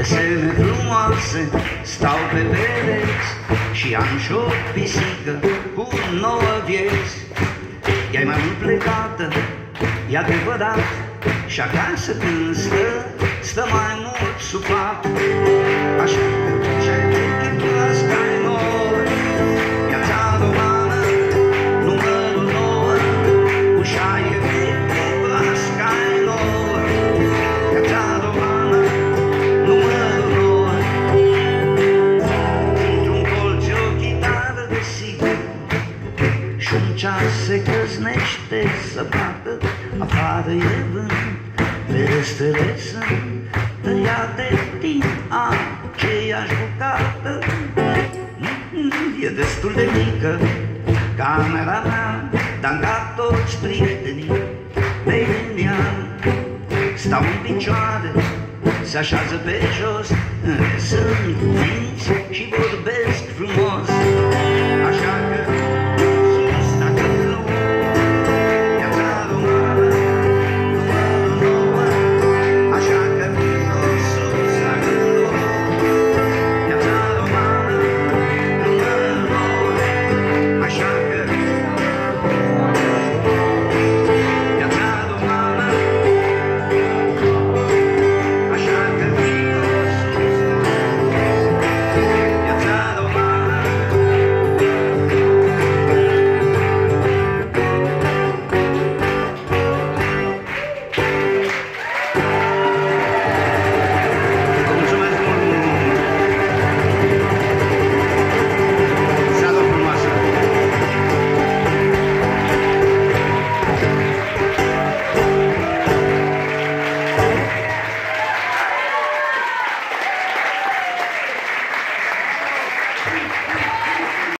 Desene frumoase stau pe pereți Și am și o pisică cu nouă vieți. Ea-i mai mult plecată, e adevărat Și acasă când stă, se căznește să bată Afară e vânt, ferestrele sunt Tăiate din aceeași bucată. E destul de mică camera mea Dar ca toți prietenii mei din ea Stau în picioare, se așează pe jos Sunt cuvinți și vorbesc frumos